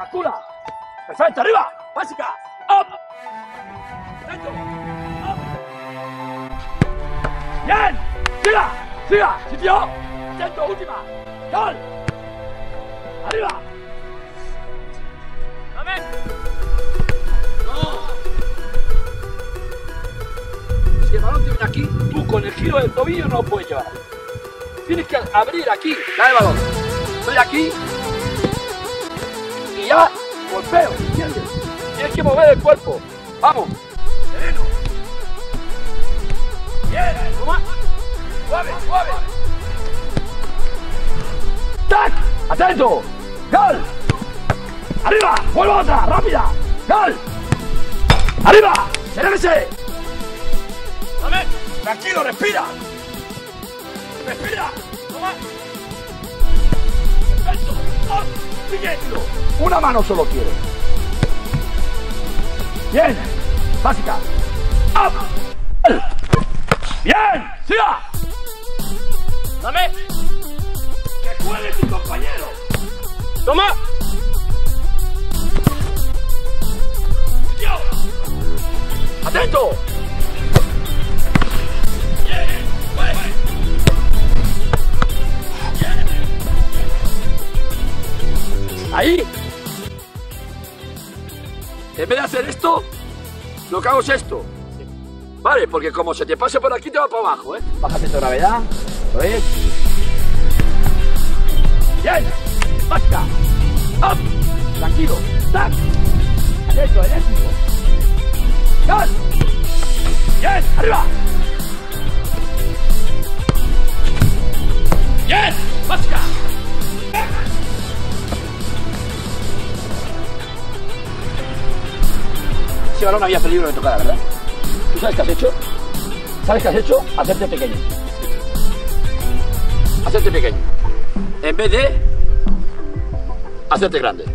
Calcula. Perfecto, arriba. Básica. Up. Perfecto. Up. Bien. Siga. Siga. Sitio. Intento, última. Gol. Arriba. Dame. No. Si el balón te viene aquí, tú con el giro del tobillo no lo puedes llevar. Tienes que abrir aquí. Dale balón. Estoy aquí. Ya golpeo. ¿Entiendes? Tienes que mover el cuerpo. Vamos. Sereno. Bien. Toma. Suave, suave. ¡Tac! ¡Atento! ¡Gol! ¡Arriba! ¡Vuelvo otra! ¡Rápida! ¡Gol! ¡Arriba! ¡Serénese! ¡Dame! ¡Tranquilo! ¡Respira! ¡Respira! ¡Toma! ¡Perfecto! ¡Ah! ¡Sigue! Una mano solo quiero. Bien. Básica. ¡Up! Bien. ¡Siga! ¡Dame! ¡Que juegue tu compañero! ¡Toma! ¡Atento! En vez de hacer esto, lo que hago es esto. Vale, porque como se te pase por aquí, te va para abajo, ¿eh? Bájate tu gravedad. ¿Lo ves? Bien. Basta. Up. Tranquilo. Tac. Atento, eléctrico. Gas. Bien. Arriba. Bien. Básica. Ese balón había peligro de tocada, ¿verdad? ¿Tú sabes qué has hecho? ¿Sabes qué has hecho? Hacerte pequeño. Hacerte pequeño. En vez de hacerte grande.